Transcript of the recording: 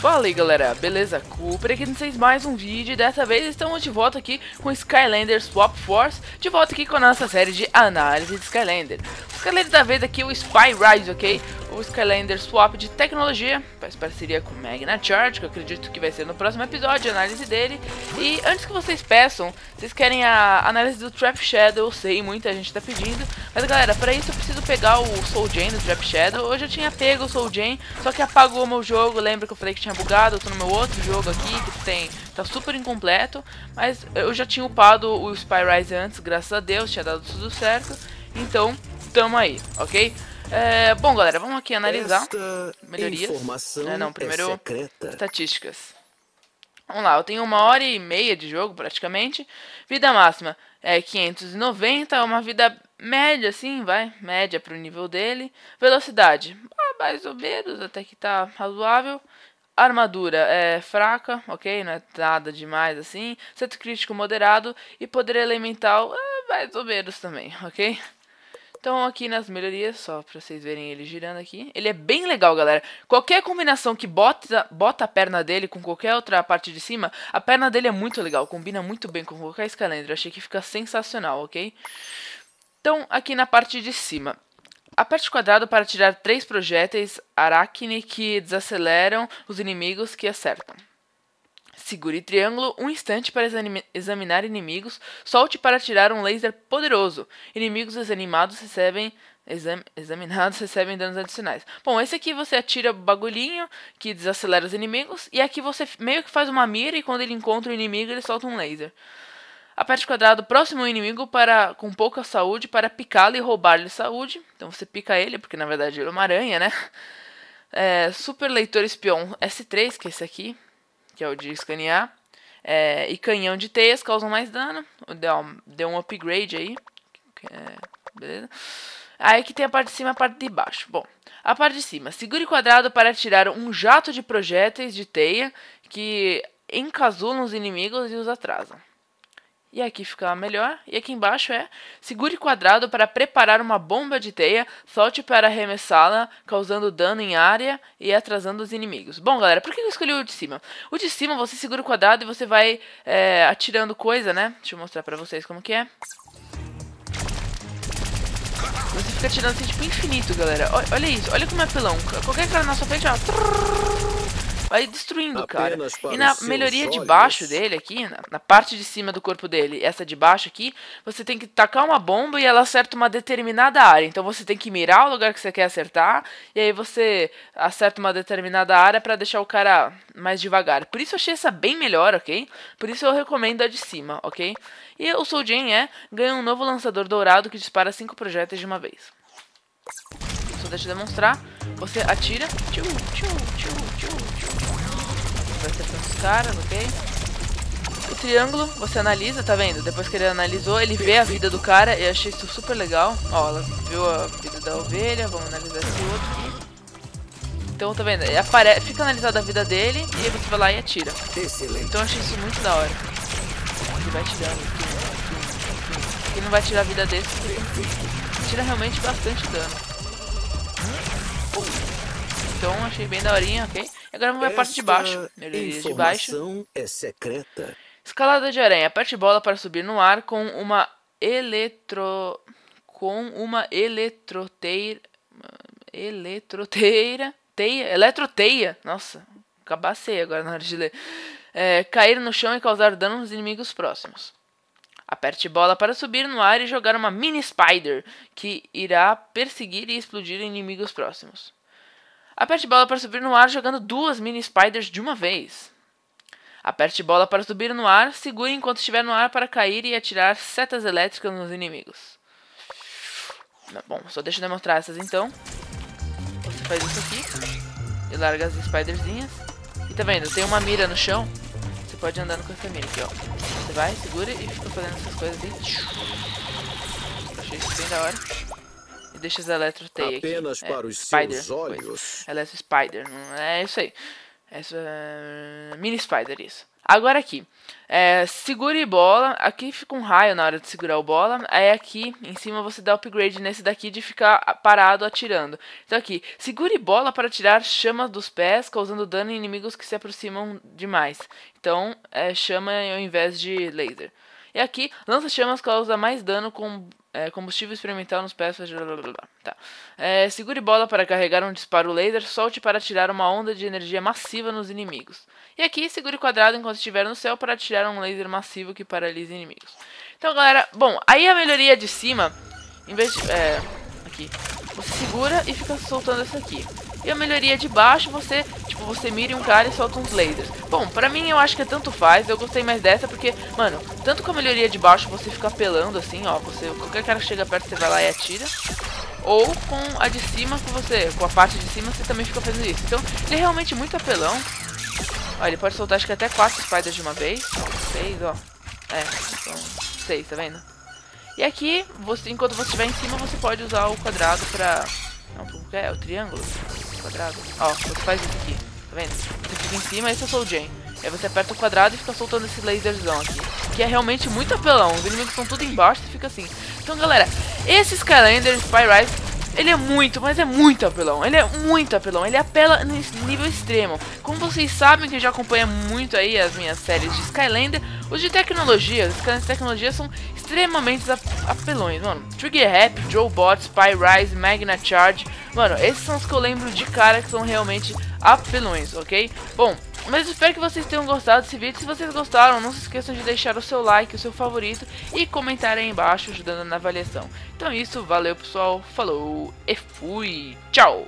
Fala aí galera, beleza? Cooper aqui vocês mais um vídeo e dessa vez estamos de volta aqui com Skylander Swap Force De volta aqui com a nossa série de análise de Skylander Skylander da vez aqui é o Spy Rise, ok? O Skylander Swap de tecnologia, faz parceria com Magna Charge, que eu acredito que vai ser no próximo episódio, a análise dele. E antes que vocês peçam, vocês querem a análise do Trap Shadow, eu sei, muita gente tá pedindo. Mas galera, para isso eu preciso pegar o Soul Jane do Trap Shadow. Hoje eu tinha pego o Soul Jane, só que apagou o meu jogo, lembra que eu falei que tinha bugado, eu tô no meu outro jogo aqui que tem tá super incompleto, mas eu já tinha upado o Spyrise antes, graças a Deus, tinha dado tudo certo, então tamo aí, ok? É, bom galera, vamos aqui analisar Esta melhorias, informação é, não, é primeiro secreta. estatísticas. Vamos lá, eu tenho uma hora e meia de jogo praticamente, vida máxima é 590, uma vida média assim, vai, média pro nível dele, velocidade, ah, mais ou menos, até que tá razoável, Armadura é fraca, ok? Não é nada demais assim. Centro crítico moderado. E poder elemental é mais ou menos também, ok? Então aqui nas melhorias, só pra vocês verem ele girando aqui. Ele é bem legal, galera. Qualquer combinação que bota, bota a perna dele com qualquer outra parte de cima, a perna dele é muito legal. Combina muito bem com qualquer escalendro. Achei que fica sensacional, ok? Então aqui na parte de cima. Aperte quadrado para tirar três projéteis aracne que desaceleram os inimigos que acertam. Segure triângulo um instante para examinar inimigos. Solte para tirar um laser poderoso. Inimigos desanimados recebem exam examinados recebem danos adicionais. Bom, esse aqui você atira bagulhinho que desacelera os inimigos. E aqui você meio que faz uma mira e quando ele encontra o inimigo ele solta um laser. Aperte quadrado próximo ao inimigo para, com pouca saúde para picá-lo e roubar-lhe saúde. Então você pica ele, porque na verdade ele é uma aranha, né? É, super leitor espião S3, que é esse aqui, que é o de escanear. É, e canhão de teias causam mais dano. Deu, deu um upgrade aí. É, beleza? Aí que tem a parte de cima e a parte de baixo. Bom, a parte de cima. Segure quadrado para tirar um jato de projéteis de teia que encasulam os inimigos e os atrasam. E aqui fica melhor. E aqui embaixo é segure quadrado para preparar uma bomba de teia, solte para arremessá-la, causando dano em área e atrasando os inimigos. Bom, galera, por que eu escolhi o de cima? O de cima você segura o quadrado e você vai é, atirando coisa, né? Deixa eu mostrar pra vocês como que é. Você fica atirando assim, tipo, infinito, galera. Olha isso, olha como é pelão. Qualquer cara na sua frente, ó vai destruindo, cara. E na melhoria de baixo dele aqui, na, na, parte de cima do corpo dele, essa de baixo aqui, você tem que tacar uma bomba e ela acerta uma determinada área. Então você tem que mirar o lugar que você quer acertar e aí você acerta uma determinada área para deixar o cara mais devagar. Por isso eu achei essa bem melhor, ok? Por isso eu recomendo a de cima, ok? E o Soul Jane é, ganha um novo lançador dourado que dispara 5 projéteis de uma vez. Só deixa eu demonstrar. Você atira, tchu, tchu, tchu, vai acertando os caras, ok? O triângulo, você analisa, tá vendo? Depois que ele analisou, ele vê a vida do cara e achei isso super legal. Ó, ela viu a vida da ovelha, vamos analisar esse outro aqui. Então, tá vendo? Apare... Fica analisada a vida dele e aí você vai lá e atira. Excelente. Então eu achei isso muito da hora. Ele vai tirando. Ele não vai tirar a vida desse. Tira realmente bastante dano. Então achei bem daorinha, ok? Agora vamos ver a parte de baixo. Melhorias de baixo. é secreta. Escalada de aranha. Aperte bola para subir no ar com uma eletro... Com uma eletroteira... Eletroteira... Teia? Eletroteia. Nossa, acabacei agora na hora de ler. É, cair no chão e causar dano nos inimigos próximos. Aperte bola para subir no ar e jogar uma mini spider, que irá perseguir e explodir inimigos próximos. Aperte bola para subir no ar jogando duas mini spiders de uma vez. Aperte bola para subir no ar, segure enquanto estiver no ar para cair e atirar setas elétricas nos inimigos. Bom, só deixa eu demonstrar essas então. Você faz isso aqui e larga as spiderzinhas. E tá vendo? Tem uma mira no chão. Você pode ir andando com essa mira aqui, ó. Você vai, segura e fica fazendo essas coisas aí. Achei isso bem da hora deixa as Electro Tail Apenas aqui. para é, os Spider, seus olhos. Electro Spider, é isso aí. Essa, é, mini Spider, isso. Agora aqui. É, segure bola. Aqui fica um raio na hora de segurar o bola. Aí aqui em cima você dá upgrade nesse daqui de ficar parado atirando. Então aqui, segure bola para tirar chama dos pés, causando dano em inimigos que se aproximam demais. Então é chama ao invés de laser. E aqui, lança-chamas causa mais dano com é, combustível experimental nos pés. Tá. É, segure bola para carregar um disparo laser. Solte para tirar uma onda de energia massiva nos inimigos. E aqui, segure quadrado enquanto estiver no céu para tirar um laser massivo que paralisa inimigos. Então, galera, bom, aí a melhoria de cima, em vez de. É, aqui. Você segura e fica soltando essa aqui. E a melhoria de baixo, você, você mira um cara e solta uns lasers. Bom, pra mim eu acho que é tanto faz, eu gostei mais dessa porque, mano, tanto com a melhoria de baixo você fica apelando assim, ó, você, qualquer cara que chega perto você vai lá e atira. Ou com a de cima que você, com a parte de cima você também fica fazendo isso. Então, ele é realmente muito apelão. Ó, ele pode soltar acho que até quatro spiders de uma vez. Ó, seis, ó. É, então, seis, tá vendo? E aqui, você, enquanto você estiver em cima, você pode usar o quadrado pra... Não, o que é? O triângulo? quadrado. Ó, você faz isso aqui, tá vendo? Você fica em cima, esse sou o Jane. Aí você aperta o quadrado e fica soltando esse laserzão aqui. Que é realmente muito apelão. Os inimigos estão tudo embaixo e fica assim. Então, galera, esse Skylander Spy Rise, ele é muito, mas é muito apelão. Ele é muito apelão. Ele apela nesse nível extremo. Como vocês sabem que já acompanha muito aí as minhas séries de Skylander, os de tecnologia, os canais de tecnologia são extremamente apelões, mano. Trigger Rap, Joe Bot, Spy Rise, Magna Charge. Mano, esses são os que eu lembro de cara que são realmente apelões, ok? Bom, mas espero que vocês tenham gostado desse vídeo. Se vocês gostaram, não se esqueçam de deixar o seu like, o seu favorito e comentar aí embaixo ajudando na avaliação. Então é isso, valeu pessoal, falou e fui, tchau!